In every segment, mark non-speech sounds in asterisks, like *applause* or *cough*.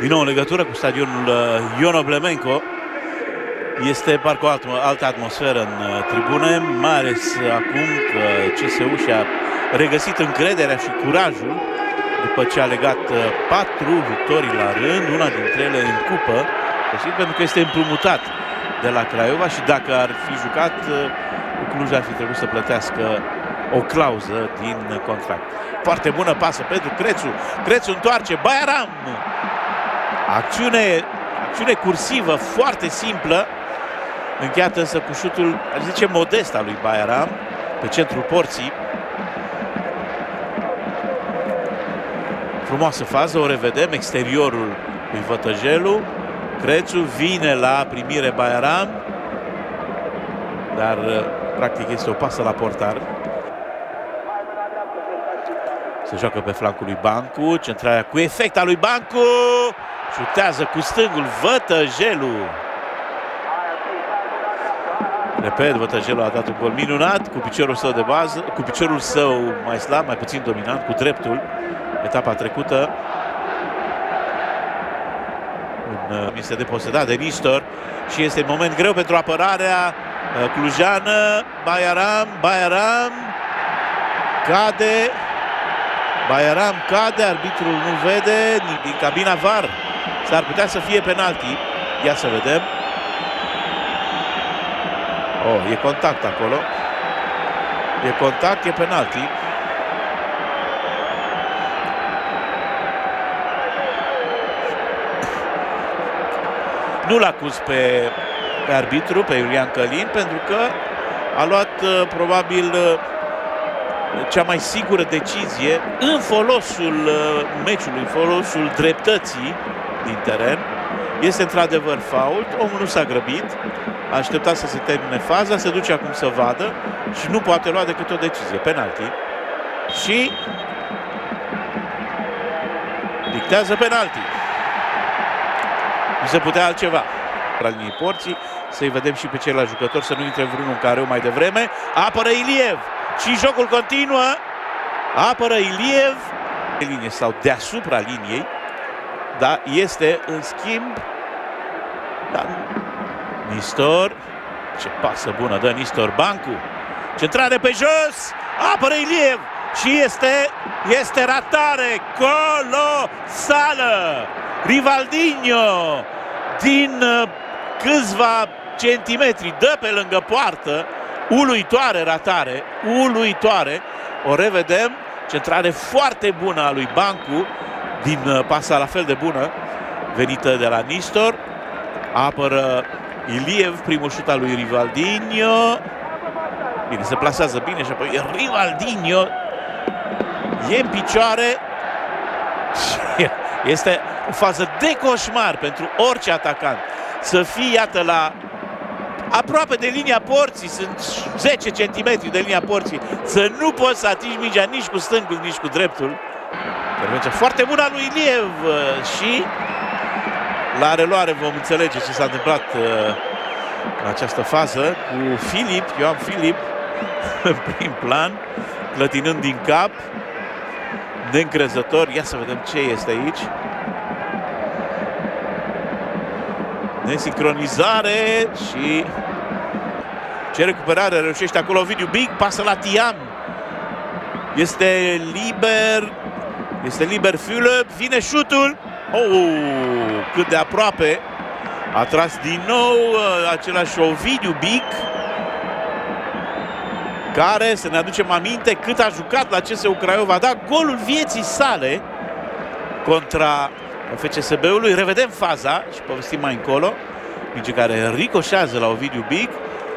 Din nou în legătură cu stadionul uh, Ion Oblemenco. Este parcă o altă, altă atmosferă în uh, tribune, mai ales acum că CSU și-a regăsit încrederea și curajul după ce a legat uh, patru victorii la rând, una dintre ele în cupă, pentru că este împrumutat de la Craiova și dacă ar fi jucat, Cluj ar fi trebuit să plătească o clauză din contract. Foarte bună pasă pentru Crețu. Crețu întoarce. Baiaram! Acțiune, acțiune cursivă, foarte simplă. Încheiată însă cu șutul, ar zice, modest al lui Baiaram pe centrul porții. Frumoasă fază, o revedem, exteriorul lui Vătăjelu. Crețu vine la primire Baiaram, dar practic este o pasă la portar. Se joacă pe flancul lui Bancu, centrarea cu efect al lui Bancu, șutează cu stângul Vătăjelu. Repet, Vătăjelu a dat un gol minunat cu piciorul său de bază, cu piciorul său mai slab, mai puțin dominant, cu dreptul. Etapa trecută. Un, uh, este deposedat de Nistor și este un moment greu pentru apărarea uh, clujană. Baiaram, Baiaram cade Baiaram cade, arbitrul nu vede, din cabina VAR s-ar putea să fie penalti. Ia să vedem. Oh, e contact acolo. E contact, e penalti. Nu-l acuz pe, pe arbitru, pe Iulian Călin, pentru că a luat uh, probabil uh, cea mai sigură decizie în folosul uh, meciului, în folosul dreptății din teren. Este într-adevăr fault, omul nu s-a grăbit, a așteptat să se termine faza, se duce acum să vadă și nu poate lua decât o decizie, penalti. Și dictează penalti. Nu se putea altceva. La linii porții, să-i vedem și pe ceilalți jucători, să nu intre vreunul care mai devreme. Apără Iliev și jocul continuă. Apără Iliev. Linie sau deasupra liniei. Da, este în schimb da, Nistor. Ce pasă bună dă Nistor Bancu. Centrare pe jos. Apără Iliev. Și este, este ratare colosală. Rivaldinho din uh, câțiva centimetri dă pe lângă poartă Uluitoare ratare, uluitoare. O revedem. Centrare foarte bună a lui Bancu din uh, pasa la fel de bună venită de la Nistor. Apără Iliev, primul șut al lui Rivaldinho. Bine, se plasează bine și apoi Rivaldinho e în picioare. *laughs* Este o fază de coșmar pentru orice atacant. Să fie, iată, la aproape de linia porții, sunt 10 cm de linia porții, să nu poți să atingi mingea nici cu stângul, nici cu dreptul. Intervenția foarte bună a lui Iliev uh, și la reluare vom înțelege ce s-a întâmplat uh, în această fază cu Filip, Ioan Filip, *laughs* în prim plan, clătinând din cap, neîncrezător. Ia să vedem ce este aici. Nesincronizare și ce recuperare reușește acolo Ovidiu Big, pasă la Tiam. Este liber, este liber Philip, vine șutul. Oh, cât de aproape. A tras din nou uh, același Ovidiu Big care, să ne aducem aminte, cât a jucat la CSU Craiova, a dat golul vieții sale contra FCSB-ului. Revedem faza și povestim mai încolo. Minge care ricoșează la Ovidiu Big.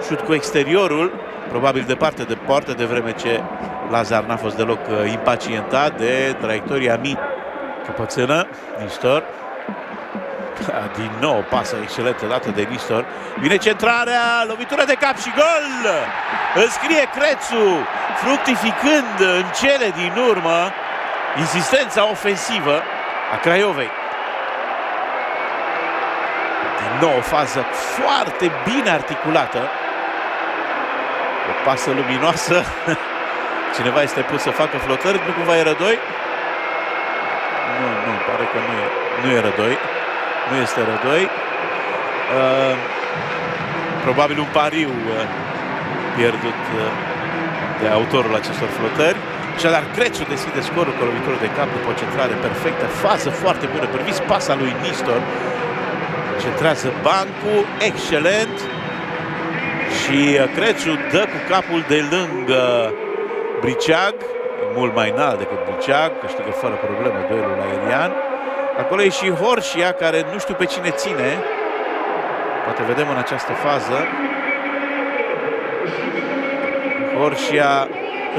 Șut cu exteriorul, probabil departe de poartă, de vreme ce Lazar n-a fost deloc uh, impacientat de traiectoria mi căpățână. Nistor. *laughs* Din nou pasă excelentă dată de Nistor. Vine centrarea, lovitură de cap și gol! Înscrie Crețu, fructificând în cele din urmă insistența ofensivă a Craiovei. Din nou o fază foarte bine articulată. O pasă luminoasă. *laughs* Cineva este pus să facă flotări, nu cumva era doi? Nu, nu, pare că nu e, nu e Rădoi. Nu este Rădoi. Uh, probabil un pariu uh, pierdut uh, de autorul acestor flotări. Așadar, Crețu deschide scorul cu lovitură de cap după o centrare perfectă, fază foarte bună, privis pasa lui Nistor, centrează bancul, excelent și uh, Crețu dă cu capul de lângă Briceag, mult mai înalt decât Briceag, câștigă fără problemă duelul aerian. Acolo e și Horșia, care nu știu pe cine ține, poate vedem în această fază. Horșia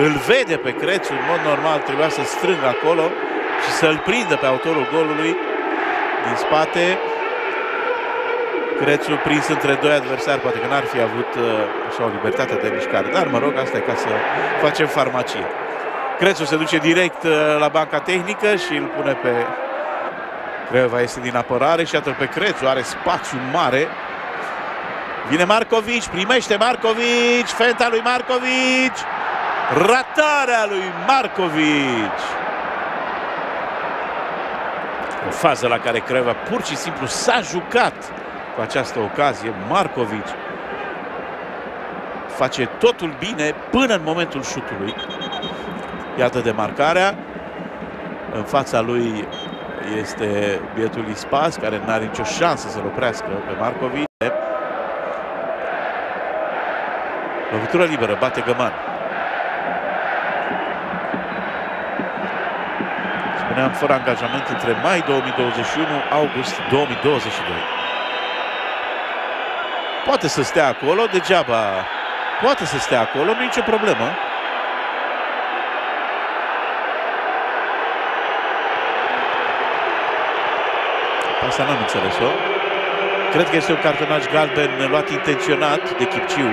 îl vede pe Crețu, în mod normal trebuia să strângă acolo și să-l prindă pe autorul golului din spate. Crețu prins între doi adversari, poate că n-ar fi avut uh, așa o libertate de mișcare, dar mă rog, asta e ca să facem farmacie. Crețu se duce direct uh, la banca tehnică și îl pune pe Craiova este din apărare și iată pe Crețu, are spațiu mare. Vine Marcovici, primește Marcovici, fenta lui Marcovici. Ratarea lui Marcovici. O fază la care Craiova pur și simplu s-a jucat cu această ocazie. Marcovici face totul bine până în momentul șutului. Iată demarcarea. În fața lui este bietul Ispas, care n-are nicio șansă să-l oprească pe Marcovici. Lovitură liberă, bate Găman. Spuneam, fără angajament între mai 2021, august 2022. Poate să stea acolo, degeaba poate să stea acolo, nu e nicio problemă. Asta n-am înțeles-o. Cred că este un cartonaj galben luat intenționat de Chipciu.